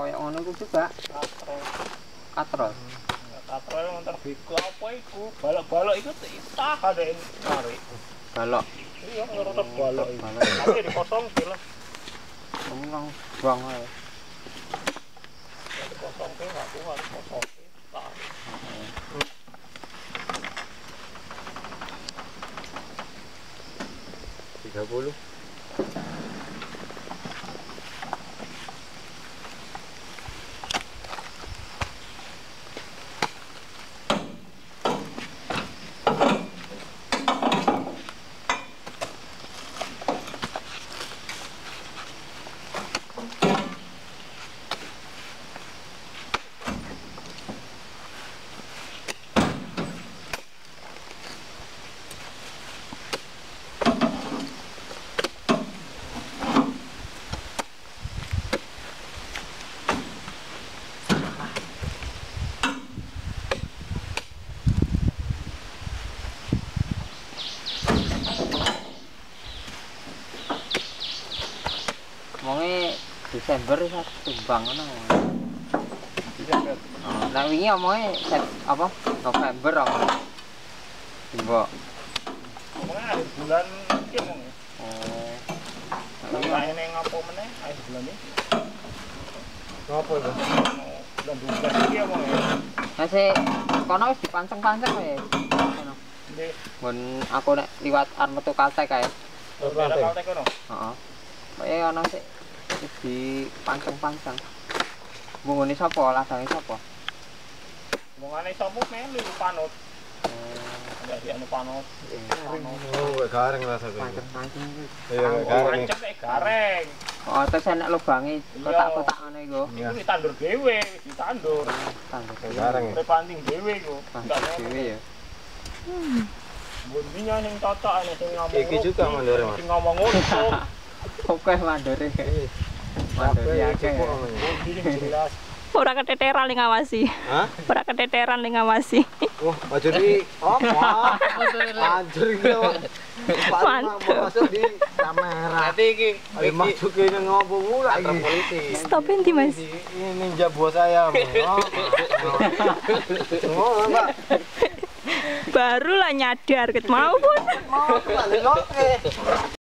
koyo ngono iku juga katrol katrol. katrol yang terbiku apa iku balok-balok iku tak ada yang tarik Balok. iya ngerotot balok iku Balok. tapi dikosong lah Kamu nang buang ae. dikosong ke nggak kuat kosong tarik tiga puluh Omonge Desember iso tumbang ngono. Desember Oh, Nah wingi omonge set apa? November apa? Timbok. ngomongnya akhir bulan iki ngomongnya Oh. Ini ngapo meneh akhir bulan bulan 12 iki Masih kono wis dipanceng-panceng. Ini Mun aku nek liwat Armetu Kaltek kae. Kaltek kono Heeh. Eh, Kaya ana sik iki pancung-pancung. Mungone sapa ladange sapa? Mungane sapa melu panut. Hmm. Ya anu panut. Eh, Garing rasane. gareng. Oh, terus enak lubangi kotak-kotak ngene iku. Iku ditandur dhewe, ditandur. Hmm, tandur dhewe. Repanting dhewe iku. Tandur dhewe ya. Mbun Oke mandore. Mandore akeh. Ora keteteran ning ngawasi. Hah? Ora keteteran ning ngawasi. Wah, baju di apa? Anjir. Pak Mantap. masuk di kamera. Nanti iki Ayo masuk ke mula kantor iki. polisi. Stopin di Mas. Ini ninja buah saya. Oh, Mbak. Baru lah nyadar ket mau pun. Mau.